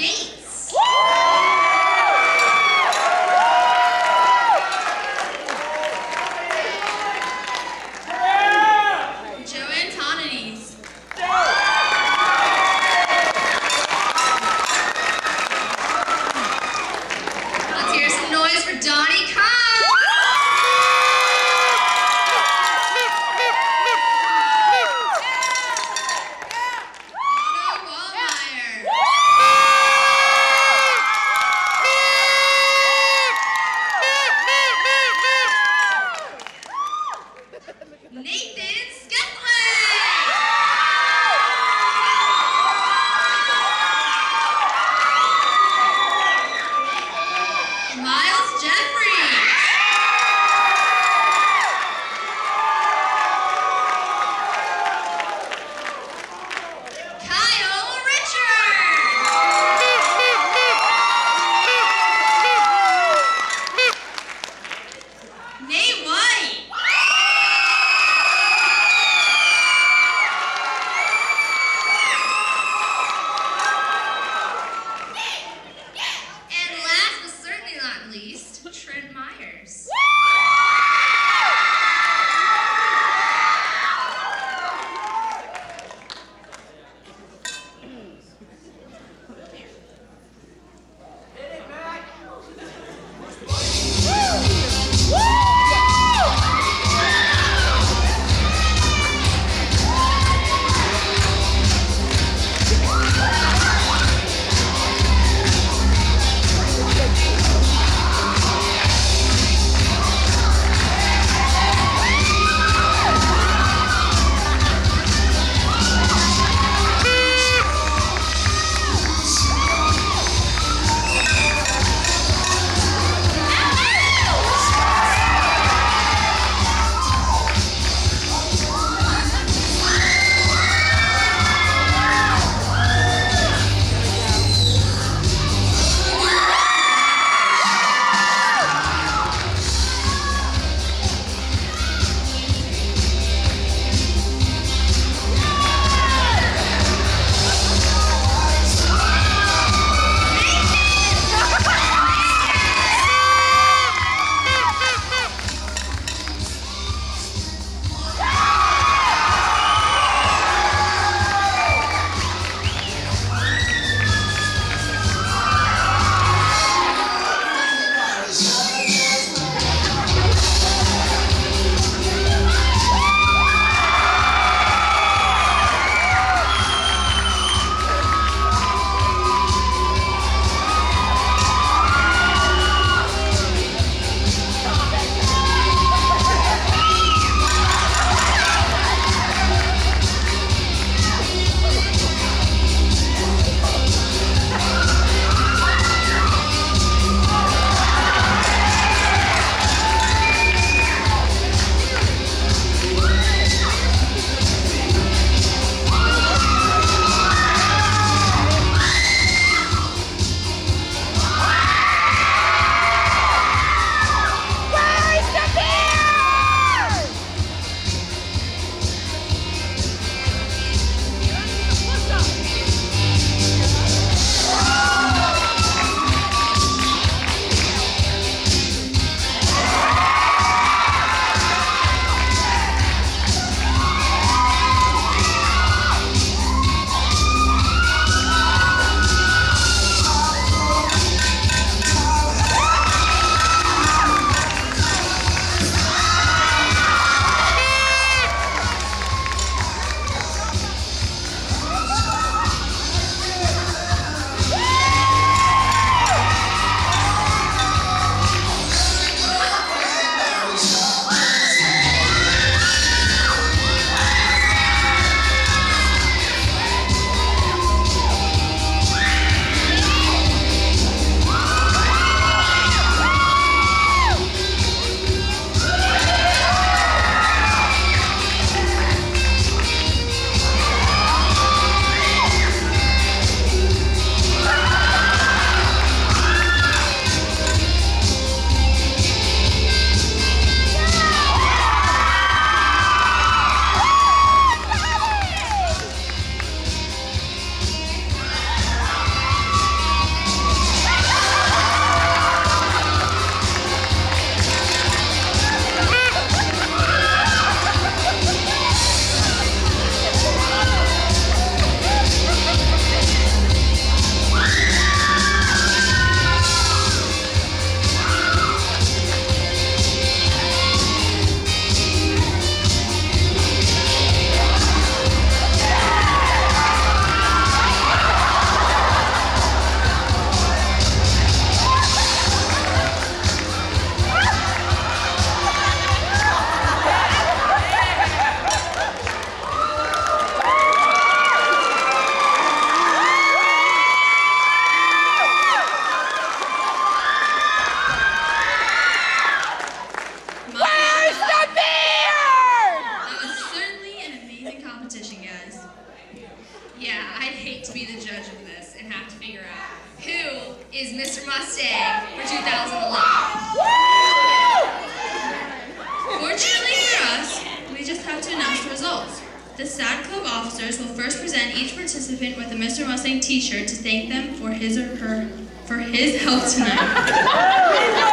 Gates. Joanne. Let's hear some noise for Donny is Mr. Mustang for 2011. Fortunately for us, we just have to announce the results. The SADD Club officers will first present each participant with a Mr. Mustang t-shirt to thank them for his or her for his help tonight.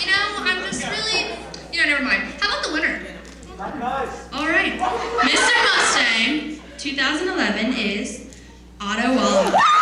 you know, I'm just really, you know, never mind. How about the winner? All right, Mr. Mustang 2011 is Otto Waller.